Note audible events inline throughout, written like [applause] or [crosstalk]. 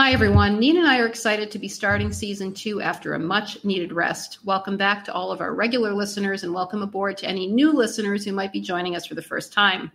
Hi, everyone. Nina and I are excited to be starting season two after a much needed rest. Welcome back to all of our regular listeners and welcome aboard to any new listeners who might be joining us for the first time.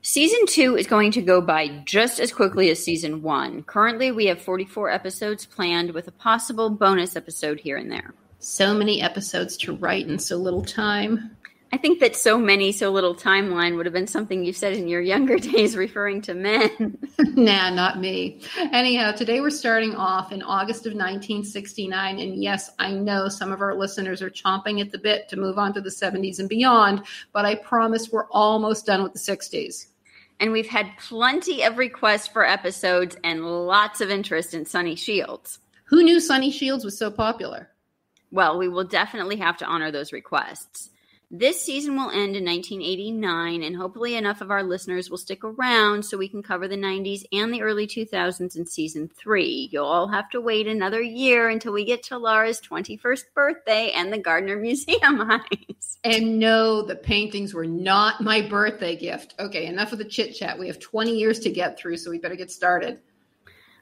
Season two is going to go by just as quickly as season one. Currently, we have 44 episodes planned with a possible bonus episode here and there. So many episodes to write in so little time. I think that so many, so little timeline would have been something you said in your younger [laughs] days referring to men. [laughs] nah, not me. Anyhow, today we're starting off in August of 1969. And yes, I know some of our listeners are chomping at the bit to move on to the 70s and beyond, but I promise we're almost done with the 60s. And we've had plenty of requests for episodes and lots of interest in Sonny Shields. Who knew Sonny Shields was so popular? Well, we will definitely have to honor those requests. This season will end in 1989, and hopefully, enough of our listeners will stick around so we can cover the 90s and the early 2000s in season three. You'll all have to wait another year until we get to Laura's 21st birthday and the Gardner [laughs] Museum Eyes. And no, the paintings were not my birthday gift. Okay, enough of the chit chat. We have 20 years to get through, so we better get started.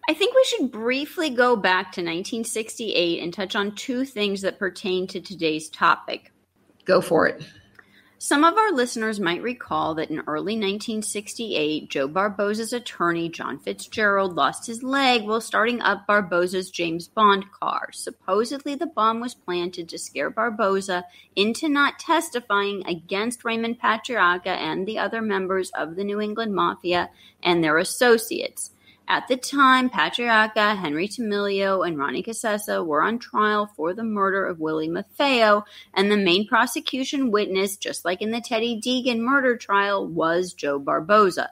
I think we should briefly go back to 1968 and touch on two things that pertain to today's topic. Go for it. Some of our listeners might recall that in early 1968, Joe Barboza's attorney, John Fitzgerald, lost his leg while starting up Barboza's James Bond car. Supposedly, the bomb was planted to scare Barboza into not testifying against Raymond Patriarca and the other members of the New England Mafia and their associates. At the time, Patriarca, Henry Tameleo, and Ronnie Cassesso were on trial for the murder of Willie Marfeo, and the main prosecution witness, just like in the Teddy Deegan murder trial, was Joe Barboza.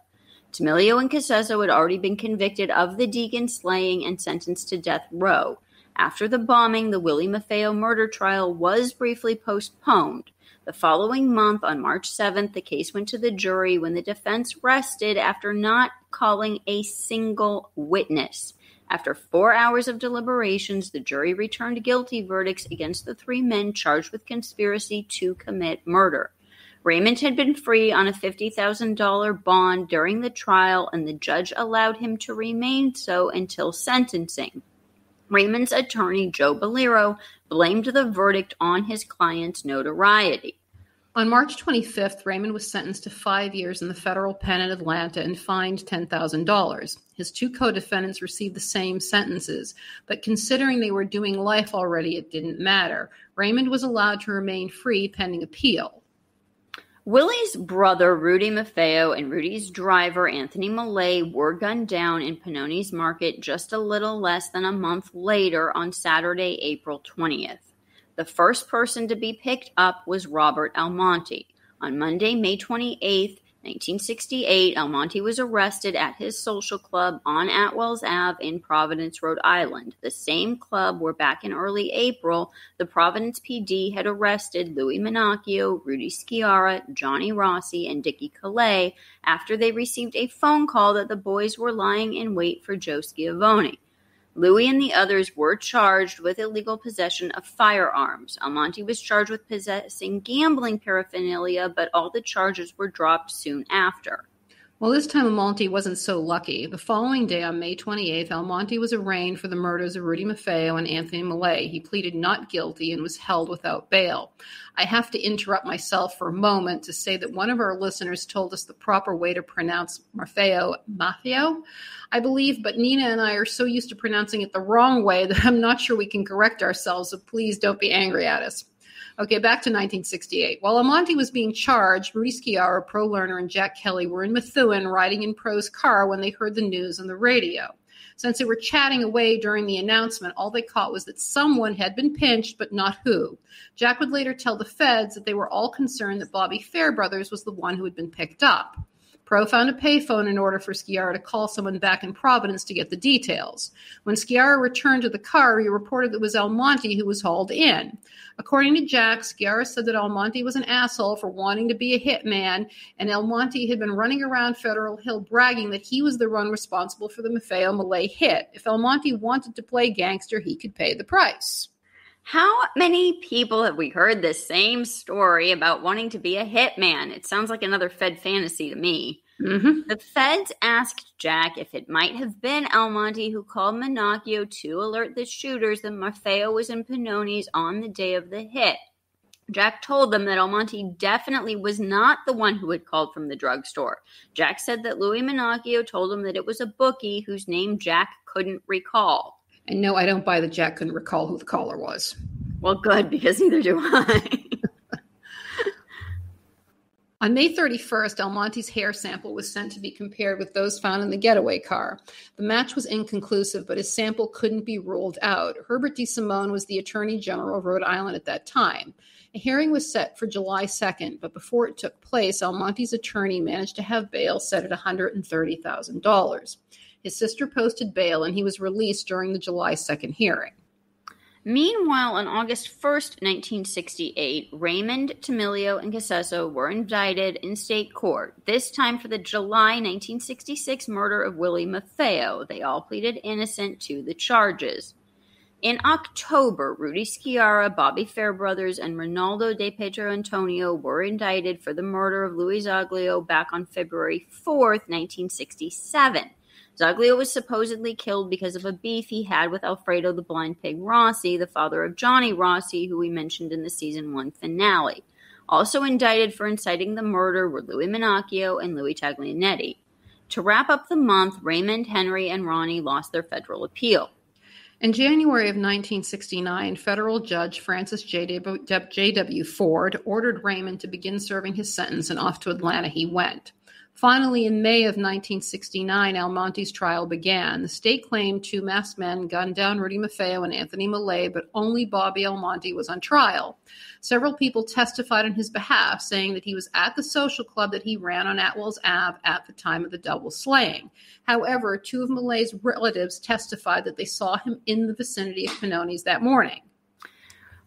Tameleo and Cassesso had already been convicted of the Deegan slaying and sentenced to death row. After the bombing, the Willie Marfeo murder trial was briefly postponed. The following month, on March 7th, the case went to the jury when the defense rested after not calling a single witness. After four hours of deliberations, the jury returned guilty verdicts against the three men charged with conspiracy to commit murder. Raymond had been free on a $50,000 bond during the trial, and the judge allowed him to remain so until sentencing. Raymond's attorney, Joe Balliro, blamed the verdict on his client's notoriety. On March 25th, Raymond was sentenced to five years in the federal pen in Atlanta and fined $10,000. His two co defendants received the same sentences, but considering they were doing life already, it didn't matter. Raymond was allowed to remain free pending appeal. Willie's brother, Rudy Marfeo, and Rudy's driver, Anthony Melei, were gunned down in Pinoni's Market just a little less than a month later on Saturday, April 20th. The first person to be picked up was Robert Almonte. On Monday, May 28th, 1968, Almonte was arrested at his social club on Atwells Ave in Providence, Rhode Island, the same club where back in early April, the Providence PD had arrested Louis Manocchio, Rudy Sciarra, Johnny Rossi, and Dickie Calais after they received a phone call that the boys were lying in wait for Joe Schiavone. Louis and the others were charged with illegal possession of firearms. Almonte was charged with possessing gambling paraphernalia, but all the charges were dropped soon after. Well, this time Almonte wasn't so lucky. The following day, on May 28th, Almonte was arraigned for the murders of Rudy Marfeo and Anthony Melei. He pleaded not guilty and was held without bail. I have to interrupt myself for a moment to say that one of our listeners told us the proper way to pronounce Maffeo, Maffeo, I believe, but Nina and I are so used to pronouncing it the wrong way that I'm not sure we can correct ourselves, so please don't be angry at us. Okay, back to 1968. While Almonte was being charged, Rudy Sciarra, Pro Lerner, and Jack Kelly were in Methuen riding in Pro's car when they heard the news on the radio. Since they were chatting away during the announcement, all they caught was that someone had been pinched, but not who. Jack would later tell the feds that they were all concerned that Bobby Fairbrothers was the one who had been picked up. Pro found a payphone in order for Sciarra to call someone back in Providence to get the details. When Sciarra returned to the car, he reported that it was Almonte who was hauled in. According to Jack, Sciarra said that Almonte was an asshole for wanting to be a hitman, and Almonte had been running around Federal Hill bragging that he was the one responsible for the Marfeo Melei hit. If Almonte wanted to play gangster, he could pay the price. How many people have we heard this same story about wanting to be a hitman? It sounds like another Fed fantasy to me. Mm-hmm. The feds asked Jack if it might have been Almonte who called Manocchio to alert the shooters that Marfeo was in Panonis on the day of the hit. Jack told them that Almonte definitely was not the one who had called from the drugstore. Jack said that Louis Manocchio told him that it was a bookie whose name Jack couldn't recall. And no, I don't buy that Jack couldn't recall who the caller was. Well, good, because neither do I. [laughs] On May 31st, Almonte's hair sample was sent to be compared with those found in the getaway car. The match was inconclusive, but his sample couldn't be ruled out. Herbert DeSimone was the Attorney General of Rhode Island at that time. A hearing was set for July 2nd, but before it took place, Almonte's attorney managed to have bail set at $130,000. His sister posted bail and he was released during the July 2nd hearing. Meanwhile, on August 1st, 1968, Raymond, Tameleo, and Cassesso were indicted in state court, this time for the July 1966 murder of Willie Marfeo. They all pleaded innocent to the charges. In October, Rudy Sciarra, Bobby Fairbrothers, and Ronaldo de Pedro Antonio were indicted for the murder of Louis Aglio back on February 4th, 1967. Zaglio was supposedly killed because of a beef he had with Alfredo the Blind Pig Rossi, the father of Johnny Rossi, who we mentioned in the season one finale. Also indicted for inciting the murder were Louis Manocchio and Louis Taglianetti. To wrap up the month, Raymond, Henry, and Ronnie lost their federal appeal. In January of 1969, federal judge Francis J.W. Ford ordered Raymond to begin serving his sentence, and off to Atlanta he went. Finally, in May of 1969, Almonte's trial began. The state claimed two masked men gunned down Rudy Marfeo and Anthony Melei, but only Bobby Almonte was on trial. Several people testified on his behalf, saying that he was at the social club that he ran on Atwells Ave at the time of the double slaying. However, two of Melei's relatives testified that they saw him in the vicinity of Panonis that morning.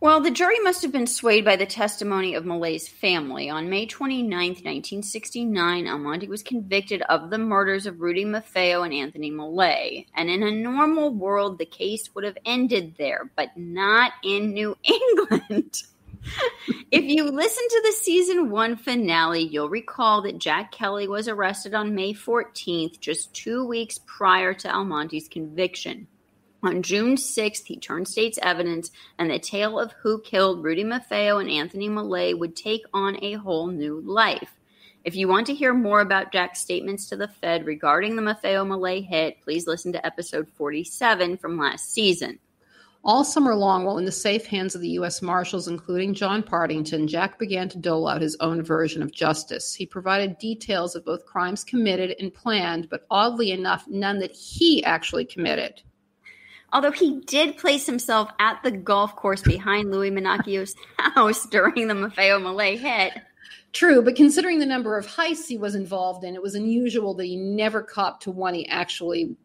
Well, the jury must have been swayed by the testimony of Melei's family. On May 29, 1969, Almonte was convicted of the murders of Rudy Marfeo and Anthony Melei. And in a normal world, the case would have ended there, but not in New [laughs] England. if you listen to the season one finale, you'll recall that Jack Kelly was arrested on May 14th, just two weeks prior to Almonte's conviction. On June 6th, he turned state's evidence, and the tale of who killed Rudy Marfeo and Anthony Melei would take on a whole new life. If you want to hear more about Jack's statements to the Fed regarding the Marfeo Melei hit, please listen to episode 47 from last season. All summer long, while in the safe hands of the U.S. Marshals, including John Partington, Jack began to dole out his own version of justice. He provided details of both crimes committed and planned, but oddly enough, none that he actually committed. Although he did place himself at the golf course behind Louis Manocchio's [laughs] house during the Marfeo Melei hit. True, but considering the number of heists he was involved in, it was unusual that he never copped to one he actually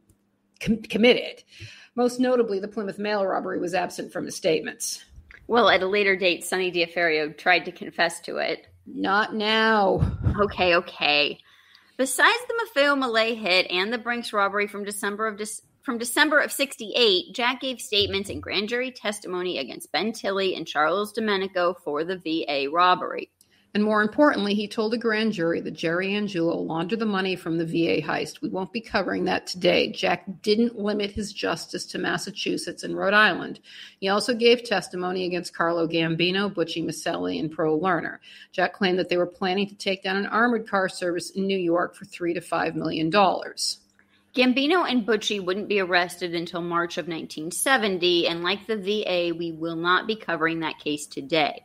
com- committed. Most notably, the Plymouth mail robbery was absent from his statements. Well, at a later date, Sonny Diaferio tried to confess to it. Not now. Okay, okay. Besides the Marfeo Melei hit and the Brinks robbery from December of De- from December of 68, Jack gave statements in grand jury testimony against Ben Tilley and Charles Domenico for the VA robbery. And more importantly, he told the grand jury that Jerry Angiulo laundered the money from the VA heist. We won't be covering that today. Jack didn't limit his justice to Massachusetts and Rhode Island. He also gave testimony against Carlo Gambino, Butchie Maselli, and Pro Lerner. Jack claimed that they were planning to take down an armored car service in New York for three to five million dollars. Gambino and Butchie wouldn't be arrested until March of 1970, and like the VA, we will not be covering that case today.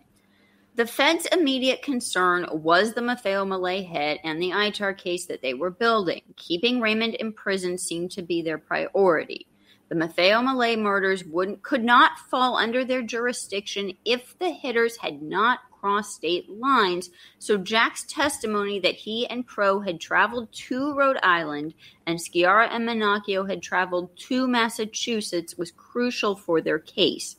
The Fed's immediate concern was the Marfeo Melei hit and the ITAR case that they were building. Keeping Raymond in prison seemed to be their priority. The Marfeo Melei murders wouldn't, could not fall under their jurisdiction if the hitters had not crossed state lines. So Jack's testimony that he and Pro had traveled to Rhode Island and Sciarra and Manocchio had traveled to Massachusetts was crucial for their case.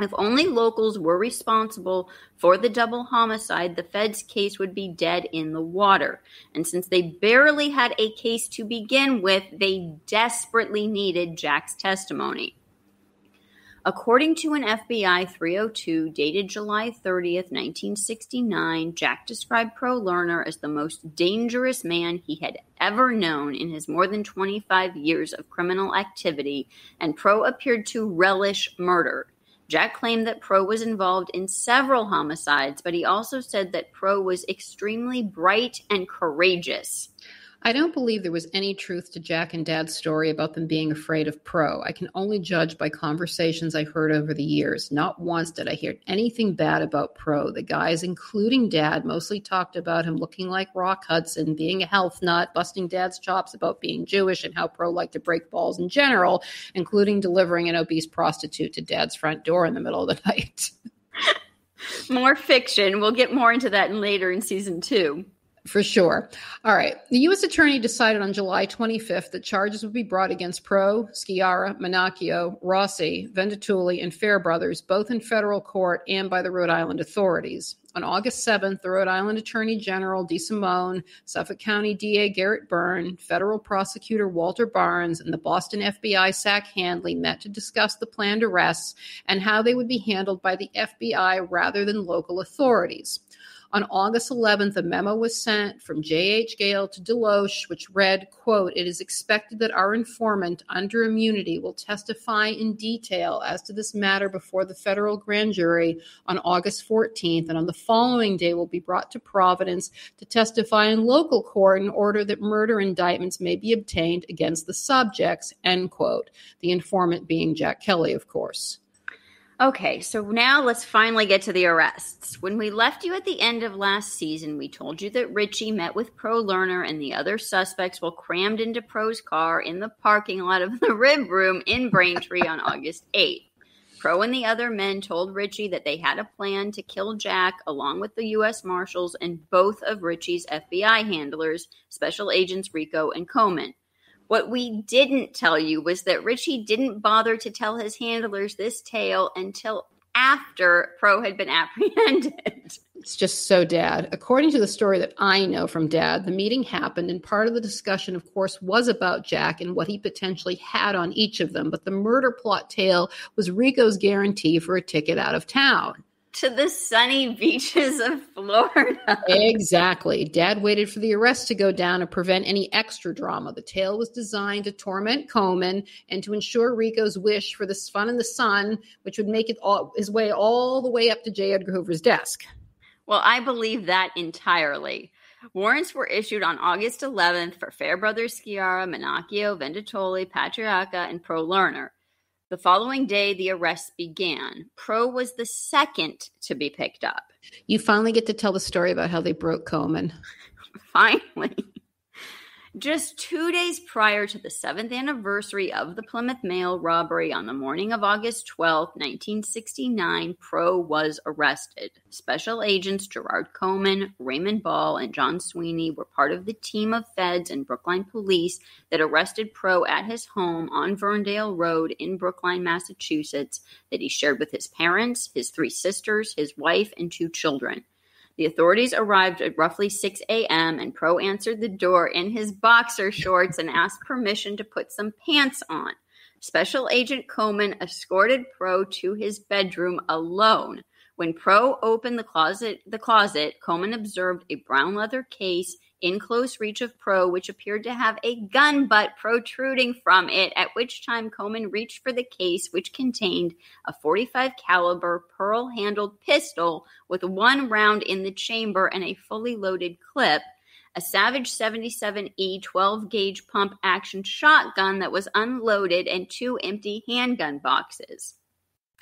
If only locals were responsible for the double homicide, the Fed's case would be dead in the water. And since they barely had a case to begin with, they desperately needed Jack's testimony. According to an FBI 302 dated July 30th, 1969, Jack described Pro Lerner as the most dangerous man he had ever known in his more than 25 years of criminal activity, and Pro appeared to relish murder. Jack claimed that Pro was involved in several homicides, but he also said that Pro was extremely bright and courageous. I don't believe there was any truth to Jack and Dad's story about them being afraid of Pro. I can only judge by conversations I've heard over the years. Not once did I hear anything bad about Pro. The guys, including Dad, mostly talked about him looking like Rock Hudson, being a health nut, busting Dad's chops about being Jewish, and how Pro liked to break balls in general, including delivering an obese prostitute to Dad's front door in the middle of the [laughs] night. more fiction. We'll get more into that later in season two. For sure. All right. The U.S. Attorney decided on July 25th that charges would be brought against Pro, Sciarra, Manocchio, Rossi, Vendatuli, and Fairbrothers, both in federal court and by the Rhode Island authorities. On August 7th, the Rhode Island Attorney General DeSimone, Suffolk County DA Garrett Byrne, federal prosecutor Walter Barnes, and the Boston FBI SAC Handley met to discuss the planned arrests and how they would be handled by the FBI rather than local authorities. On August 11th, a memo was sent from J.H. Gale to DeLoach, which read, quote, It is expected that our informant under immunity will testify in detail as to this matter before the federal grand jury on August 14th, and on the following day will be brought to Providence to testify in local court in order that murder indictments may be obtained against the subjects, end quote. The informant being Jack Kelly, of course. Okay, so now let's finally get to the arrests. When we left you at the end of last season, we told you that Richie met with Pro Lerner and the other suspects while crammed into Pro's car in the parking lot of the Rib Room in Braintree on [laughs] August 8th. Pro and the other men told Richie that they had a plan to kill Jack along with the U.S. Marshals and both of Richie's FBI handlers, Special Agents Rico and Coman. What we didn't tell you was that Richie didn't bother to tell his handlers this tale until after Pro had been [laughs] apprehended. It's just so dad. According to the story that I know from dad, the meeting happened, and part of the discussion, of course, was about Jack and what he potentially had on each of them. But the murder plot tale was Rico's guarantee for a ticket out of town to the sunny [laughs] beaches of Florida. exactly. Dad waited for the arrest to go down to prevent any extra drama. The tale was designed to torment Coman and to ensure Rico's wish for this fun in the sun, which would make it all, his way all the way up to J. Edgar Hoover's desk. Well, I believe that entirely. Warrants were issued on August 11th for Fairbrothers Sciarra, Manocchio, Vendatuli, Patriarca, and Pro Lerner. The following day, the arrests began. Pro was the second to be picked up. You finally get to tell the story about how they broke Coman. [laughs] finally. Just two days prior to the seventh anniversary of the Plymouth Mail robbery on the morning of August 12, 1969, Pro was arrested. Special agents Gerard Coman, Raymond Ball, and John Sweeney were part of the team of feds and Brookline police that arrested Pro at his home on Verndale Road in Brookline, Massachusetts, that he shared with his parents, his three sisters, his wife, and two children. The authorities arrived at roughly 6 a.m., and Pro answered the door in his boxer shorts and asked permission to put some pants on. Special Agent Coman escorted Pro to his bedroom alone. When Pro opened the closet, the closet, Coman observed a brown leather case in close reach of Pro, which appeared to have a gun butt protruding from it, at which time Coman reached for the case, which contained a 45 caliber pearl-handled pistol with one round in the chamber and a fully loaded clip, a Savage 77E 12 gauge pump action shotgun that was unloaded, and two empty handgun boxes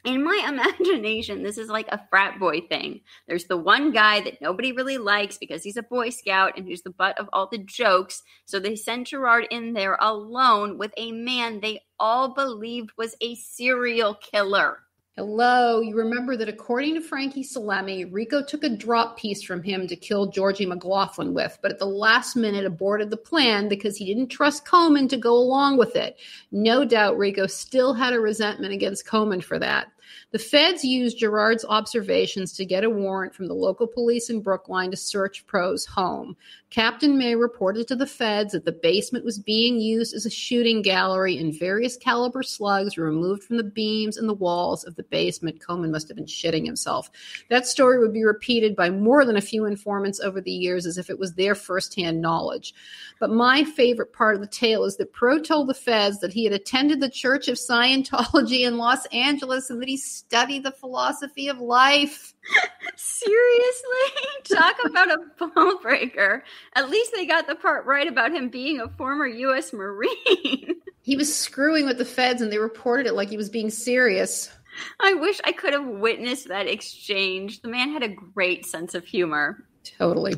in my [laughs] imagination, this is like a frat boy thing. There's the one guy that nobody really likes because he's a Boy Scout and who's the butt of all the jokes. So they sent Gerard in there alone with a man they all believed was a serial killer. Hello. You remember that according to Frankie Salemme, Rico took a drop piece from him to kill Georgie McLaughlin with, but at the last minute aborted the plan because he didn't trust Coman to go along with it. No doubt Rico still had a resentment against Coman for that. The feds used Gerard's observations to get a warrant from the local police in Brookline to search Pro's home. Captain May reported to the feds that the basement was being used as a shooting gallery and various caliber slugs were removed from the beams and the walls of the basement. Coleman must have been shitting himself. That story would be repeated by more than a few informants over the years as if it was their firsthand knowledge. But my favorite part of the tale is that Pro told the feds that he had attended the Church of Scientology in Los Angeles and that he studied the philosophy of life. [laughs] Seriously? [laughs] Talk about a ball breaker. At least they got the part right about him being a former U.S. Marine. [laughs] he was screwing with the feds and they reported it like he was being serious. I wish I could have witnessed that exchange. The man had a great sense of humor. Totally.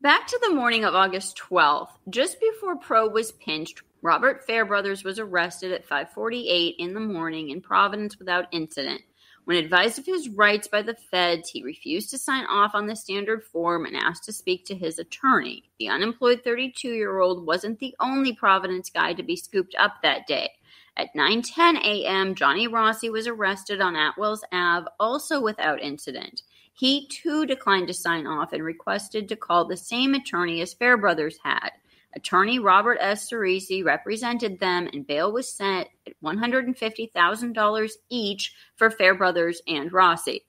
Back to the morning of August 12th, just before Pro was pinched, Robert Fairbrothers was arrested at 5:48 in the morning in Providence without incident. When advised of his rights by the feds, he refused to sign off on the standard form and asked to speak to his attorney. The unemployed 32 year old wasn't the only Providence guy to be scooped up that day. At 9:10 a.m., Johnny Rossi was arrested on Atwells Ave, also without incident. He too declined to sign off and requested to call the same attorney as Fairbrothers had. Attorney Robert S. Cerisi represented them, and bail was set at $150,000 each for Fairbrothers and Rossi.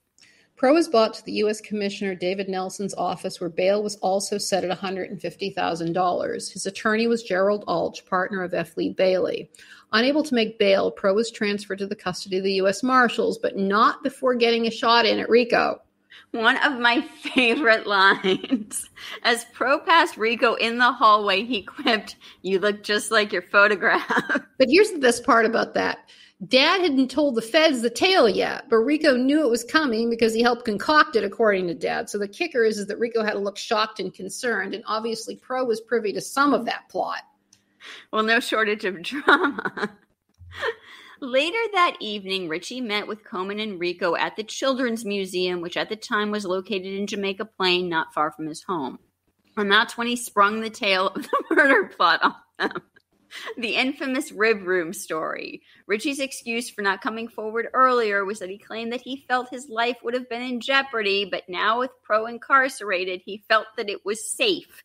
Pro was brought to the U.S. Commissioner David Nelson's office, where bail was also set at $150,000. His attorney was Gerald Alch, partner of F. Lee Bailey. Unable to make bail, Pro was transferred to the custody of the U.S. Marshals, but not before getting a shot in at Rico. One of my [laughs] favorite lines. As Pro passed Rico in the hallway, he quipped, You look just like your photograph. [laughs] But here's the best part about that. Dad hadn't told the feds the tale yet, but Rico knew it was coming because he helped concoct it, according to Dad. So the kicker is, is that Rico had to look shocked and concerned, and obviously Pro was privy to some of that plot. Well, no shortage of [laughs] drama. Later that evening, Richie met with Coleman and Rico at the Children's Museum, which at the time was located in Jamaica Plain, not far from his home. And that's when he sprung the tale of [laughs] the murder plot on them. The infamous rib room story. Richie's excuse for not coming forward earlier was that he claimed that he felt his life would have been in jeopardy, but now with Pro incarcerated, he felt that it was safe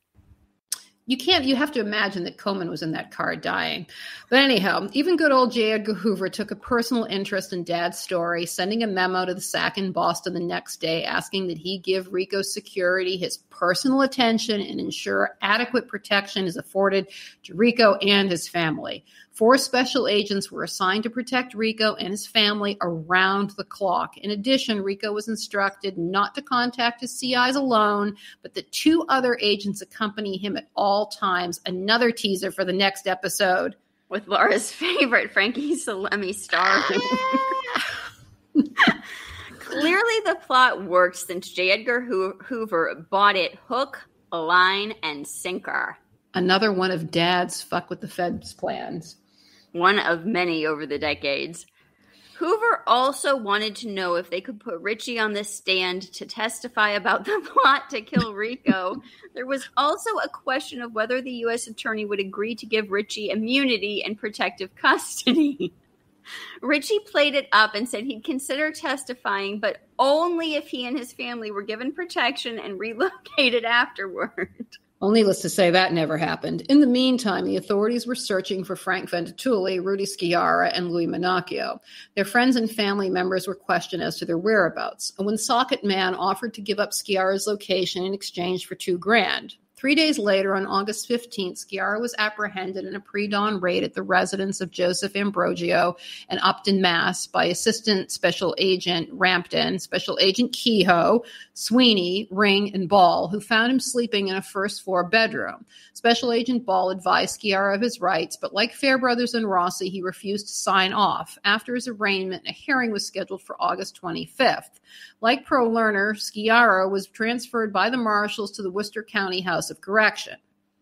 you can't you have to imagine that Coleman was in that car dying. But anyhow, even good old J. Edgar Hoover took a personal interest in Dad's story, sending a memo to the SAC in Boston the next day asking that he give Rico security his personal attention and ensure adequate protection is afforded to Rico and his family. Four special agents were assigned to protect Rico and his family around the clock. In addition, Rico was instructed not to contact his CIs alone, but that two other agents accompany him at all times. Another teaser for the next episode. With Laura's [laughs] favorite, Frankie Salemme starring. [laughs] [laughs] Clearly, the plot worked since J. Edgar Hoover bought it hook, line, and sinker. Another one of Dad's fuck with the feds plans one of many over the decades. Hoover also wanted to know if they could put Richie on the stand to testify about the [laughs] plot to kill Rico. there was also a question of whether the U.S. attorney would agree to give Richie immunity and protective custody. [laughs] Richie played it up and said he'd consider testifying, but only if he and his family were given protection and relocated [laughs] afterward. Well, needless to say, that never happened. In the meantime, the authorities were searching for Frank Ventatulli, Rudy Sciarra, and Louis Manocchio. Their friends and family members were questioned as to their whereabouts. And when Socket Man offered to give up Sciarra's location in exchange for two grand, Three days later, on August 15th, Sciarra was apprehended in a pre dawn raid at the residence of Joseph Ambrogio in Upton, Mass. by Assistant Special Agent Rampton, Special Agent Kehoe, Sweeney, Ring, and Ball, who found him sleeping in a first floor bedroom. Special Agent Ball advised Sciarra of his rights, but like Fairbrothers and Rossi, he refused to sign off. After his arraignment, a hearing was scheduled for August 25th. Like Pro Lerner, Sciarra was transferred by the marshals to the Worcester County House of Correction.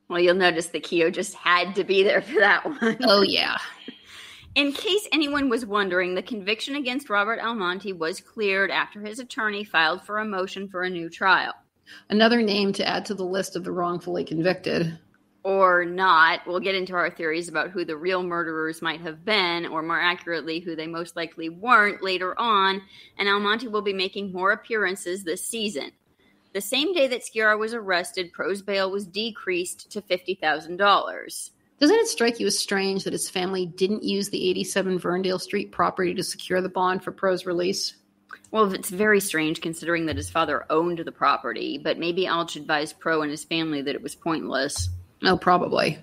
Well, you'll notice the Kehoe just had to be there for that one. Oh, yeah. [laughs] In case anyone was wondering, the conviction against Robert Almonte was cleared after his attorney filed for a motion for a new trial. Another name to add to the list of the wrongfully convicted. or not. We'll get into our theories about who the real murderers might have been, or more accurately, who they most likely weren't later on, and Almonte will be making more appearances this season. The same day that Sciarra was arrested, Pro's bail was decreased to $50,000. Doesn't it strike you as strange that his family didn't use the 87 Verndale Street property to secure the bond for Pro's release? Well, it's very strange considering that his father owned the property, but maybe Alch advised Pro and his family that it was pointless. Oh, probably.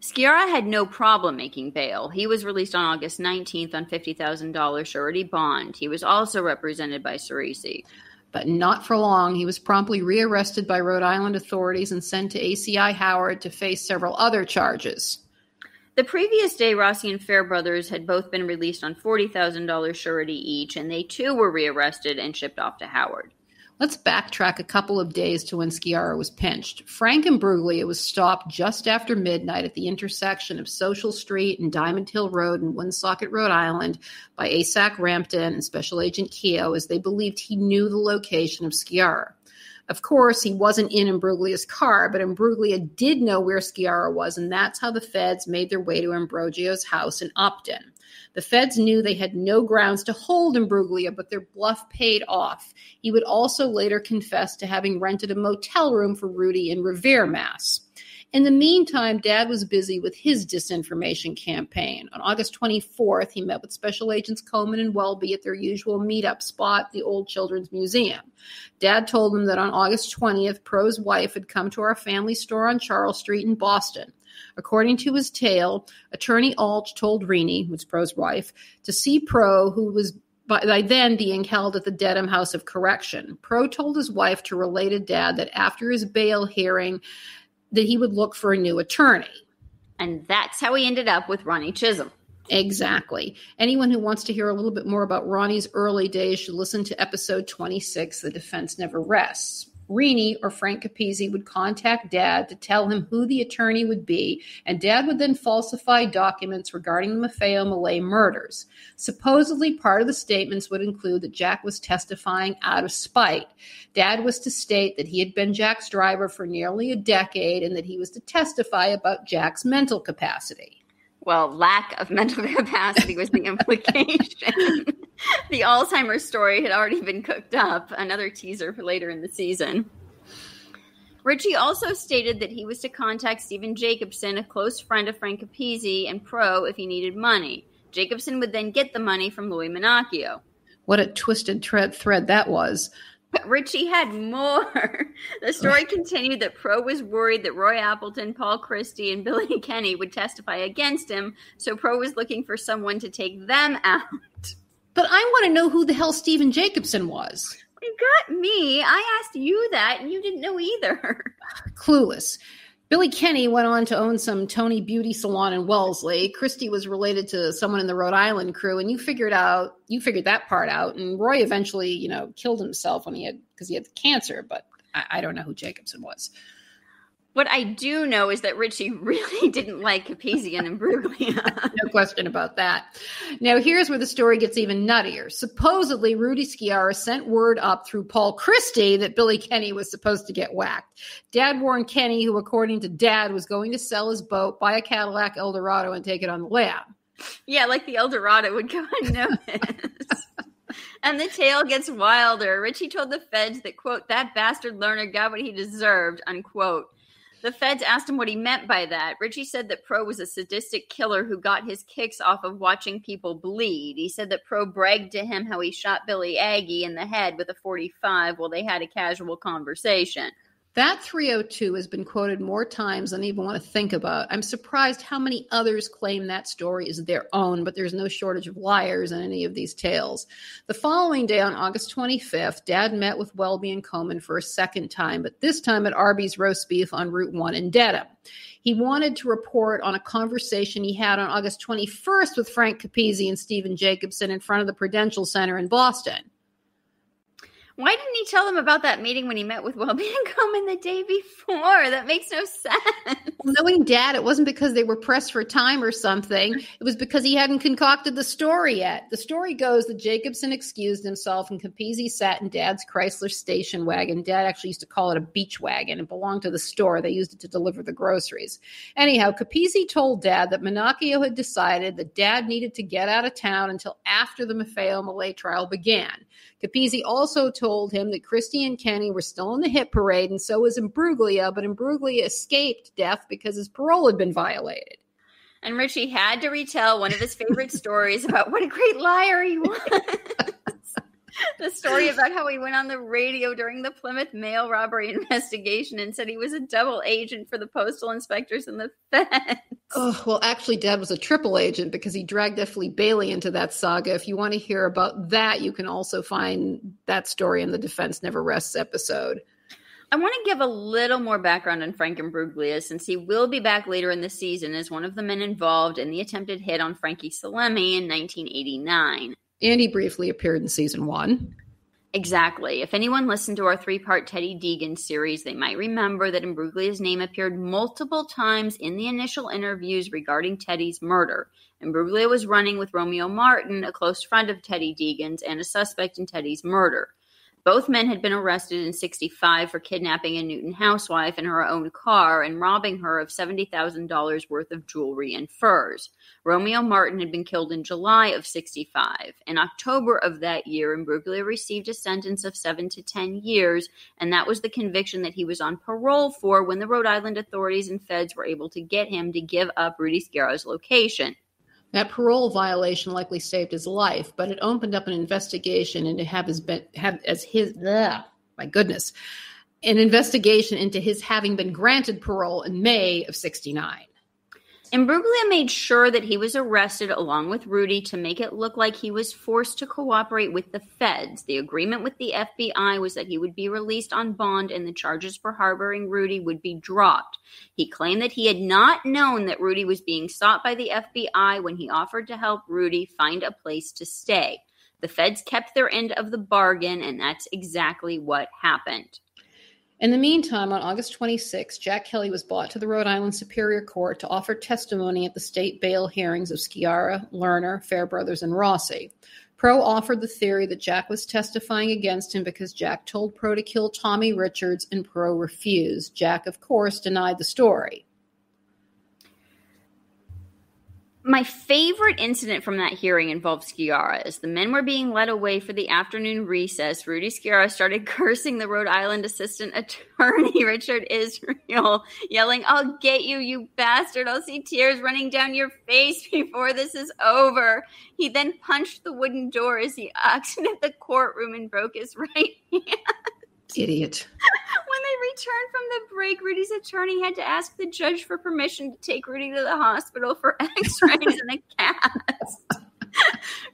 Sciarra had no problem making bail. He was released on August 19th on $50,000 surety bond. He was also represented by Cerisi. But not for long. He was promptly rearrested by Rhode Island authorities and sent to ACI Howard to face several other charges. The previous day, Rossi and Fairbrothers had both been released on $40,000 surety each, and they too were rearrested and shipped off to Howard. Let's backtrack a couple of days to when Sciarra was pinched. Frank Imbruglia was stopped just after midnight at the intersection of Social Street and Diamond Hill Road in Woonsocket, Rhode Island, by ASAC Rampton and Special Agent Keogh as they believed he knew the location of Sciarra. Of course, he wasn't in Imbruglia's car, but Imbruglia did know where Sciarra was, and that's how the feds made their way to Ambrogio's house in Upton. The feds knew they had no grounds to hold Imbruglia, but their bluff paid off. He would also later confess to having rented a motel room for Rudy in Revere, Mass. In the meantime, Dad was busy with his disinformation campaign. On August 24th, he met with Special Agents Coleman and Welby at their usual meetup spot, the Old Children's Museum. Dad told them that on August 20th, Pro's wife had come to our family store on Charles Street in Boston. According to his tale, attorney Alch told Renee, who's Pro's wife, to see Pro, who was by then being held at the Dedham House of Correction. Pro told his wife to relate to Dad that after his bail hearing, that he would look for a new attorney. And that's how he ended up with Ronnie Chisholm. Exactly. Anyone who wants to hear a little bit more about Ronnie's early days should listen to episode 26, The Defense Never Rests. Renee or Frank Capizzi would contact Dad to tell him who the attorney would be, and Dad would then falsify documents regarding the Marfeo Melei murders. Supposedly, part of the statements would include that Jack was testifying out of spite. Dad was to state that he had been Jack's driver for nearly a decade and that he was to testify about Jack's mental capacity well, lack of [laughs] mental capacity was the implication. [laughs] the Alzheimer's story had already been cooked up, another teaser for later in the season. Ritchie also stated that he was to contact Stephen Jacobson, a close friend of Frank Capizzi and Pro, if he needed money. Jacobson would then get the money from Louis Manocchio. What a twisted thread that was. But Richie had more. [laughs] the story [laughs] continued that Pro was worried that Roy Appleton, Paul Christie, and Billy [laughs] Kenny would testify against him, so Pro was looking for someone to take them out. But I want to know who the hell Stephen Jacobson was. You got me. I asked you that, and you didn't know either. Clueless. Billy Kenny went on to own some Tony Beauty Salon in Wellesley. Christie was related to someone in the Rhode Island crew, and you figured out you figured that part out. And Roy eventually, you know, killed himself when he had because he had cancer. But I, I don't know who Jacobson was. What I do know is that Ritchie [laughs] really didn't like Capizzi and Imbruglia. [laughs] no question about that. Now, here's where the story gets even nuttier. Supposedly, Rudy Sciarra sent word up through Paul Christie that Billy Kenny was supposed to get whacked. Dad warned Kenny, who, according to Dad, was going to sell his boat, buy a Cadillac Eldorado, and take it on the lam. Yeah, like the Eldorado would go unnoticed. [laughs] and the tale gets wilder. Ritchie told the feds that, quote, that bastard Lerner got what he deserved, unquote. The feds asked him what he meant by that. Ritchie said that Pro was a sadistic killer who got his kicks off of watching people bleed. He said that Pro bragged to him how he shot Billy Aggie in the head with a 45 while they had a casual conversation. That 302 has been quoted more times than I even want to think about. I'm surprised how many others claim that story is their own, but there's no shortage of liars in any of these tales. The following day, on August 25th, Dad met with Welby and Coleman for a second time, but this time at Arby's Roast Beef on Route 1 in Dedham. He wanted to report on a conversation he had on August 21st with Frank Capizzi and Stephen Jacobson in front of the Prudential Center in Boston. Why didn't he tell them about that meeting when he met with and Coleman the day before? That makes no sense. Knowing dad, it wasn't because they were pressed for time or something. It was because he hadn't concocted the story yet. The story goes that Jacobson excused himself and Capizzi sat in dad's Chrysler station wagon. Dad actually used to call it a beach wagon. It belonged to the store. They used it to deliver the groceries. Anyhow, Capizzi told dad that Manocchio had decided that dad needed to get out of town until after the Marfeo Melei trial began. Capizzi also told him that Christie and Kenny were still in the hit parade, and so was Imbruglia, but Imbruglia escaped death because his parole had been violated. And Richie had to retell one of his favorite [laughs] stories about what a great liar he was. [laughs] [laughs] the story about how he went on the radio during the Plymouth mail robbery [laughs] investigation and said he was a double agent for the postal inspectors and the feds. Oh, well, actually, Dad was a triple agent because he dragged. Lee Bailey into that saga. If you want to hear about that, you can also find that story in the Defense Never Rests episode. I want to give a little more background on Frank Imbruglia since he will be back later in the season as one of the men involved in the attempted hit on Frankie Salemme in 1989. And he briefly appeared in season one. Exactly. If anyone listened to our three part Teddy Deegan series, they might remember that Imbruglia's name appeared multiple times in the initial interviews regarding Teddy's murder. Imbruglia was running with Romeo Martin, a close friend of Teddy Deegan's and a suspect in Teddy's murder. Both men had been arrested in 65 for kidnapping a Newton housewife in her own car and robbing her of $70,000 worth of jewelry and furs. Romeo Martin had been killed in July of 65. In October of that year, Imbruglia received a sentence of 7 to 10 years, and that was the conviction that he was on parole for when the Rhode Island authorities and feds were able to get him to give up Rudy Sciarra's location. That parole violation likely saved his life, but it opened up an investigation into have his been have as his ugh, my goodness, an investigation into his having been granted parole in May of '69. Imbruglia made sure that he was arrested along with Rudy to make it look like he was forced to cooperate with the feds. The agreement with the FBI was that he would be released on bond and the charges for harboring Rudy would be dropped. He claimed that he had not known that Rudy was being sought by the FBI when he offered to help Rudy find a place to stay. The feds kept their end of the bargain, and that's exactly what happened. In the meantime, on August 26, Jack Kelly was brought to the Rhode Island Superior Court to offer testimony at the state bail hearings of Sciarra, Lerner, Fairbrothers, and Rossi. Pro offered the theory that Jack was testifying against him because Jack told Pro to kill Tommy Richards and Pro refused. Jack, of course, denied the story. My favorite incident from that hearing involved Sciarra. As the men were being led away for the afternoon recess, Rudy Sciarra started [laughs] cursing the Rhode Island assistant attorney, [laughs] Richard Israel, yelling, I'll get you, you bastard. I'll see tears running down your face [laughs] before this is over. He then punched the wooden door as he exited the courtroom and broke his right hand. Idiot. [laughs] when they returned from the break, Rudy's attorney had to ask the judge for permission to take Rudy to the hospital for [laughs] x rays and a cast. [laughs]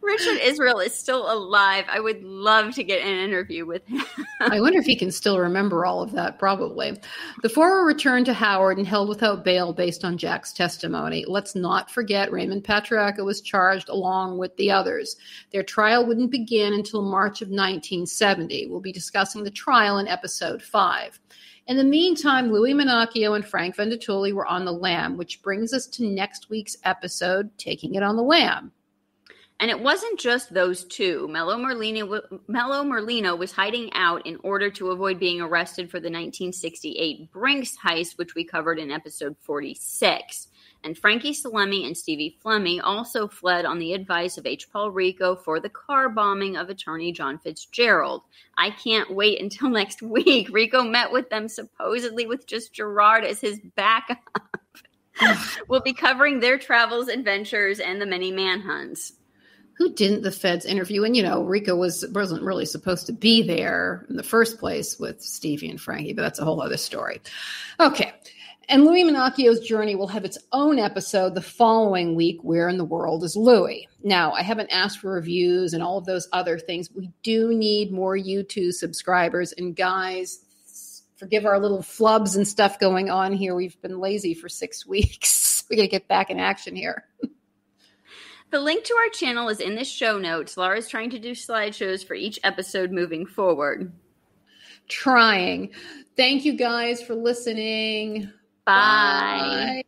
Richard Israel is still alive. I would love to get an interview with him. I wonder if he can still remember all of that, probably. The four were returned to Howard and held without bail based on Jack's testimony. Let's not forget Raymond Patriarca was charged along with the others. Their trial wouldn't begin until March of 1970. We'll be discussing the trial in episode 5. In the meantime, Louis Manocchio and Frank Vendatuli were on the lam, which brings us to next week's episode, Taking It on the Lam. And it wasn't just those two. Mello Merlino, Mello Merlino was hiding out in order to avoid being arrested for the 1968 Brinks heist, which we covered in episode 46. And Frankie Salemme and Stevie Flemmi also fled on the advice of H. Paul Rico for the car bombing of attorney John Fitzgerald. I can't wait until [laughs] next week. Rico met with them supposedly with just Gerard as his backup. [laughs] we'll be covering their travels, adventures, and the many manhunts who didn't the feds interview? And you know, Rico was wasn't really supposed to be there in the first place with Stevie and Frankie, but that's a whole other story. Okay. And Louis Manocchio's journey will have its own episode the following week. Where in the world is Louis? Now, I haven't asked for reviews and all of those other things. We do need more YouTube subscribers. And guys, forgive our little flubs and stuff going on here. We've been lazy for six [laughs] weeks. we got to get back in action here. The link to our channel is in the show notes. Laura's trying to do slideshows for each episode moving forward. Trying. Thank you guys for listening. Bye. Bye.